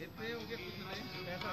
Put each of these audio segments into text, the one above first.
कितने हो गए कुछ नहीं तो पैसा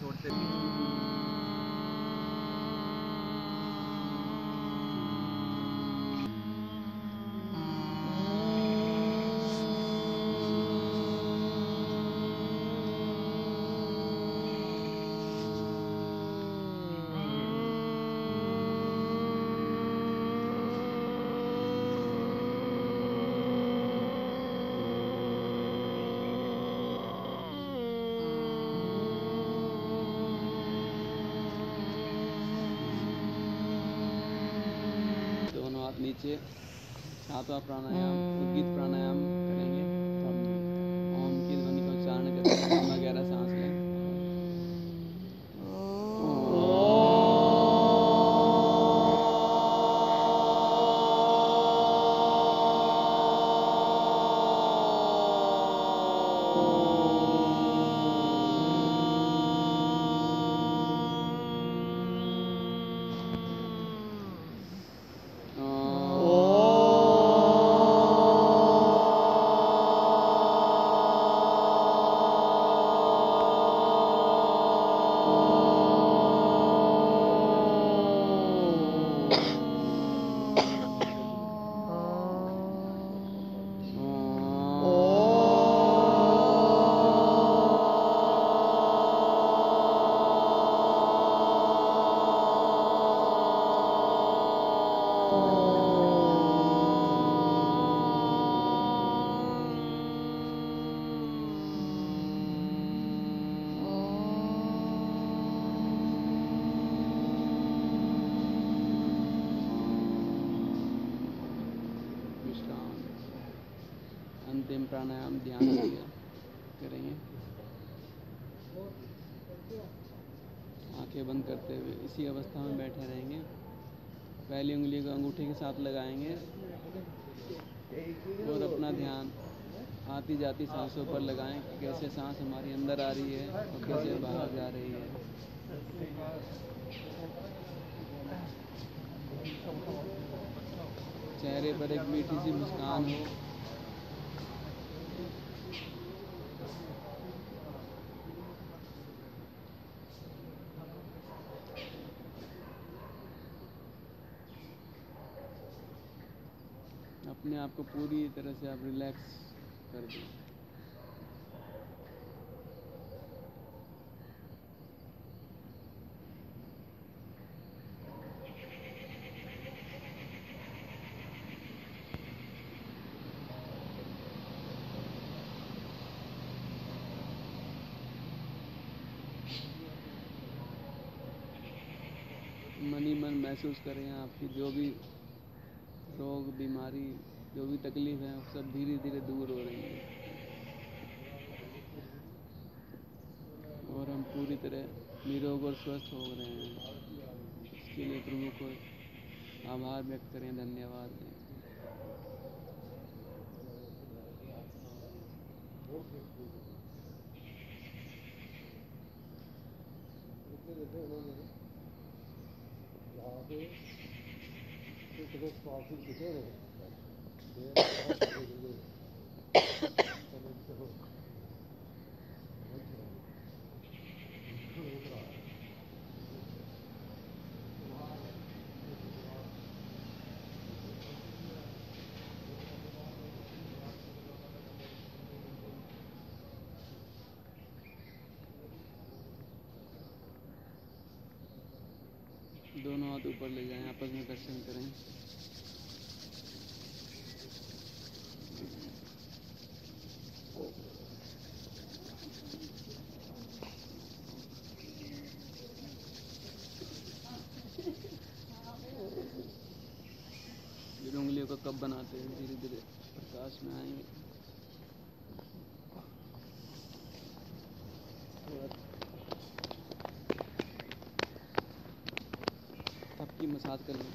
छोड़ते भी नीचे सातवां प्राणायाम उद्गीत प्राणायाम अंतिम प्राणायाम ध्यान करेंगे। आँखें बंद करते हुए इसी अवस्था में बैठे रहेंगे। पहली उंगली को अंगूठे के साथ लगाएँगे। और अपना ध्यान आती जाती सांसों पर लगाएँ कि कैसे सांस हमारी अंदर आ रही है और कैसे बाहर जा रही है। चेहरे पर एक मीठी सी मुस्कान हो। अपने आप को पूरी तरह से आप रिलैक्स कर दें। मनी मन महसूस करें, आपकी जो भी रोग, बीमारी जो भी तकलीफ़ है, सब धीरे धीरे दूर हो रही है। और हम पूरी तरह निरोग और स्वस्थ हो रहे हैं। इसके लिए प्रभु को आभार व्यक्त करें, धन्यवाद। दें दोनों हाथ ऊपर ले जाएँ आपस में घर्षण करें। कब बनाते हैं? धीरे धीरे प्रकाश में आएँगे। थोड़ा की मसाज कर लें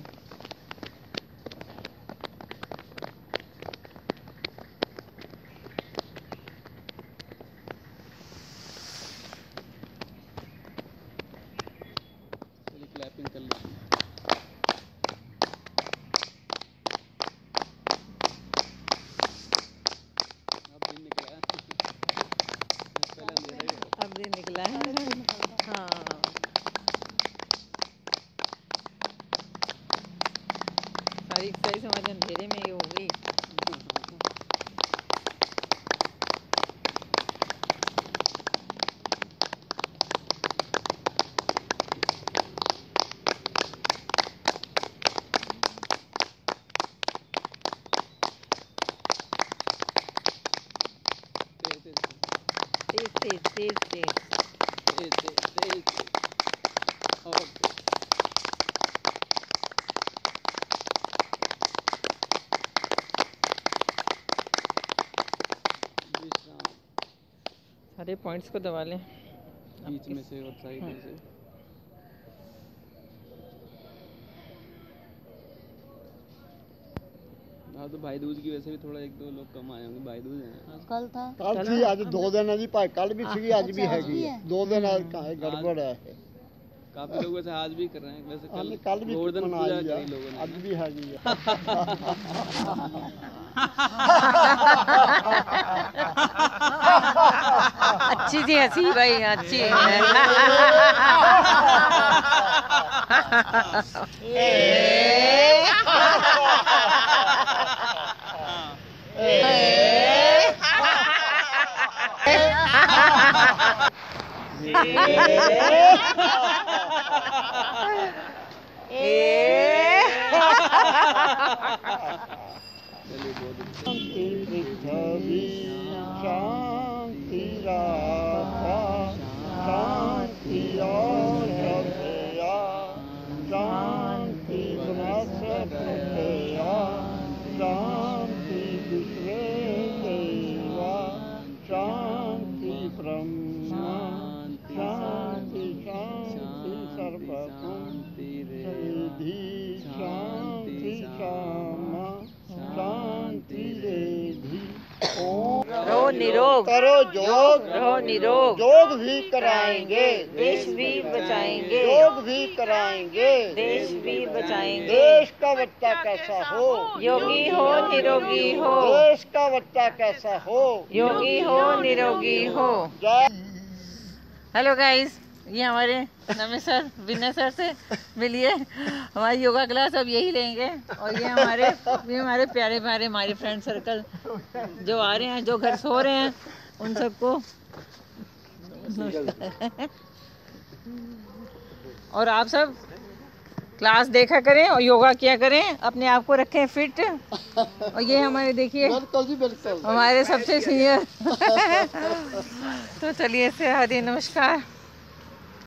चलिए क्लैपिंग कर लेते हैं अब दिन निकला है पहले अंधेरा ही है। अब दिन निकला है हाँ सारी एक्सरसाइज हमारे अंधेरे में ही हो गई तेज तेज तेज तेज तेज तेज तेज और सारे पॉइंट्स को दबा लें। बीच में से और साइड में से। हाँ तो भाई दूज की वैसे भी थोड़ा एक दो लोग कम आए होंगे भाई दूज हैं हाँ, कल था। कल थी आज दो दिन आज जी भाई कल भी थी आज भी अच्छा, हैगी। दो दिन आज हम्म। का है गड़बड़ है। काफ़ी लोग वैसे आज भी कर रहे हैं वैसे कल कल भी गोवर्धन पूजा करी लोगों ने। आज भी है। जी अच्छी थी हँसी भाई अच्छी है। 예. 예. निरोग। करो योग रहो निरोग। योग भी कराएँगे। देश भी बचाएँगे। योग भी कराएँगे। देश भी बचाएँगे। देश का बच्चा कैसा हो? योगी हो निरोगी हो। देश का बच्चा कैसा हो? योगी हो निरोगी हो। हेलो गाइस ये हमारे नमे सर विनय सर से मिलिए। हमारी योगा क्लास अब यही लेंगे। और ये हमारे ये हमारे प्यारे प्यारे हमारे फ्रेंड सर्कल जो आ रहे हैं जो घर सो रहे हैं उन सबको और आप सब क्लास देखा करें और योगा किया करें अपने आप को रखें फिट। और ये हमारे देखिए बिल्कुल हमारे सबसे सीनियर तो चलिए से हरी नमस्कार।